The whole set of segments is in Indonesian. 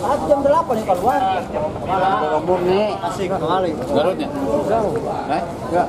Ah, jam 8 nih keluar. Asik kali. Garutnya? Jauh. Eh? Enggak.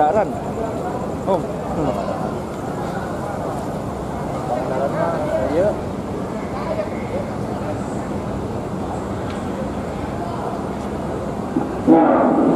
Pangandaran. Oh. Hmm. Pangandaran mah iya. Nah,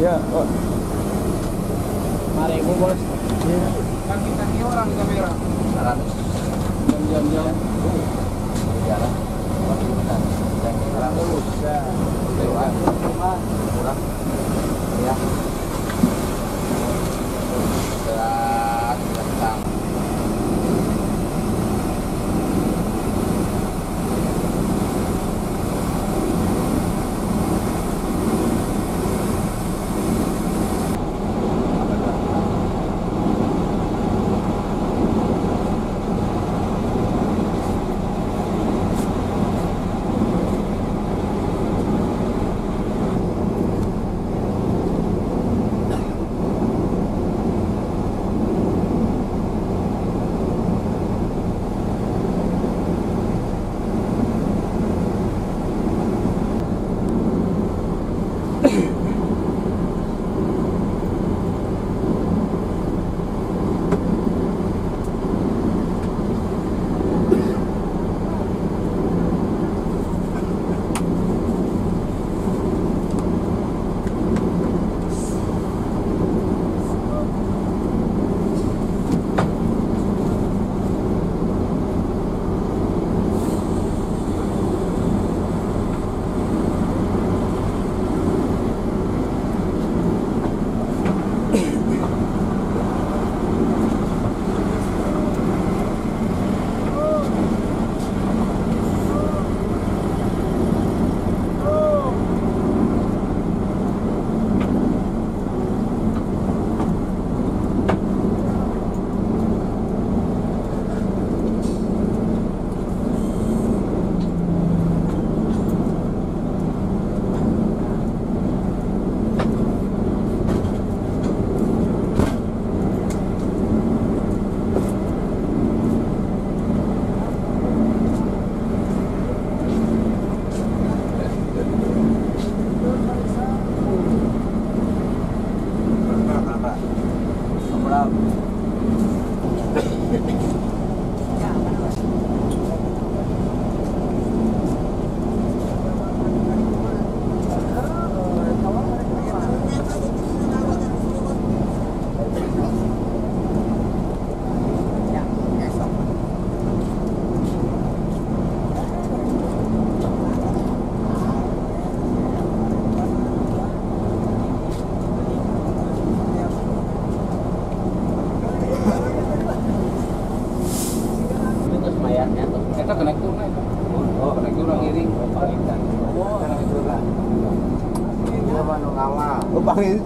Iya, mari ibu bos. kaki-kaki orang di kamera. Seratus. Jam-jam jam. jalan sekarang lulus lewat. Kurang. Ya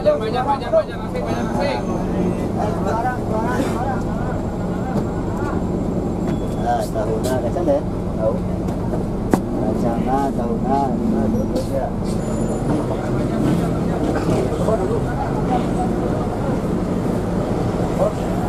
Banyak, banyak, banyak, banyak, asik, banyak, asik. Nah, tahunnya ke sana ya? Tahu. Rencana tahunnya lima dua tiga. Oh, dulu. Oh.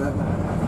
ciudad.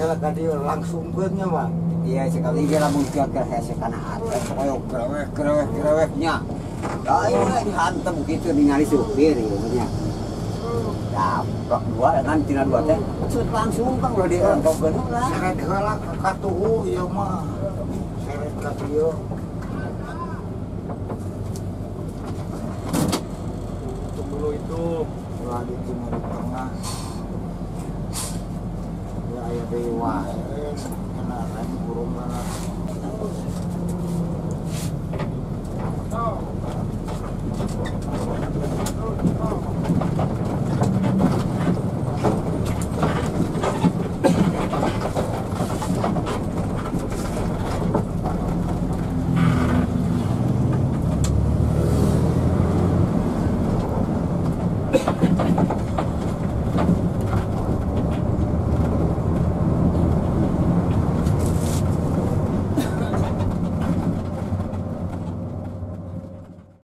Peninggal tadi langsung banget mah. Iya sekali dia lamun ke hese kana atas koyo greweh greweh grewehnya. Ya ini dihantem gitu ningali supir ya nya. Ya, kok dua kan tina dua teh. Cut langsung kan udah lah. Seret heula ka katuhu ieu mah. Seret ka dieu. Itu. Lah di timur ayo dewa. Kenapa kan burung mana?